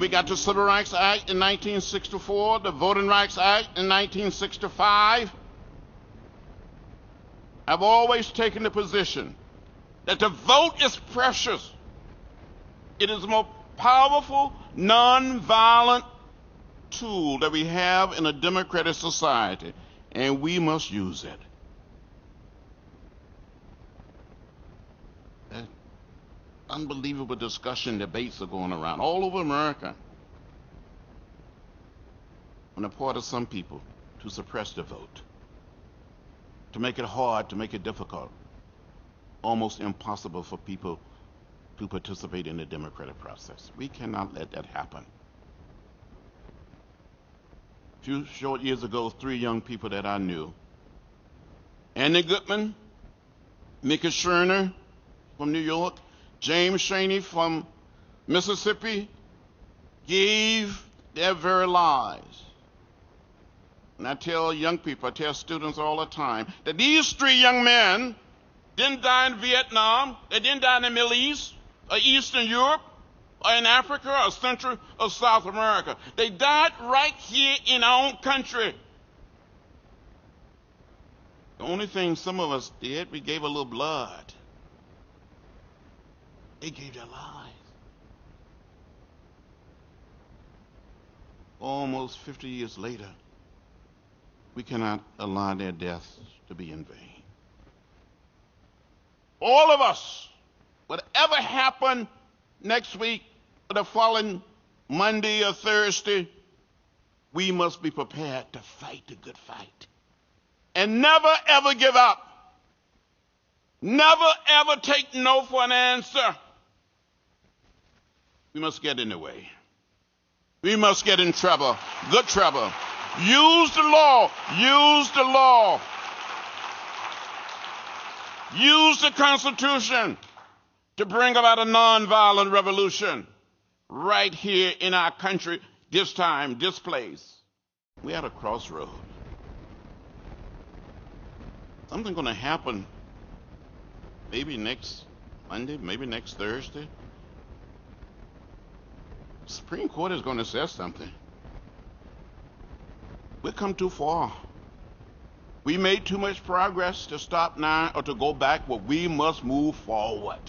we got the Civil Rights Act in 1964, the Voting Rights Act in 1965. I've always taken the position that the vote is precious. It is the most powerful, non-violent tool that we have in a democratic society, and we must use it. Unbelievable discussion debates are going around all over America on the part of some people to suppress the vote, to make it hard, to make it difficult, almost impossible for people to participate in the democratic process. We cannot let that happen. A few short years ago, three young people that I knew, Andy Goodman, Mickey Schwerner from New York, James Chaney from Mississippi gave their very lives. And I tell young people, I tell students all the time that these three young men didn't die in Vietnam, they didn't die in the Middle East, or Eastern Europe, or in Africa, or Central or South America. They died right here in our own country. The only thing some of us did, we gave a little blood. They gave their lives. Almost 50 years later, we cannot allow their deaths to be in vain. All of us, whatever happened next week or the following Monday or Thursday, we must be prepared to fight the good fight. And never ever give up. Never ever take no for an answer we must get in the way. We must get in trouble, good trouble. Use the law. Use the law. Use the Constitution to bring about a nonviolent revolution right here in our country, this time, this place. We're at a crossroad. Something's going to happen maybe next Monday, maybe next Thursday. Supreme Court is going to say something. We've come too far. We made too much progress to stop now or to go back, but we must move forward.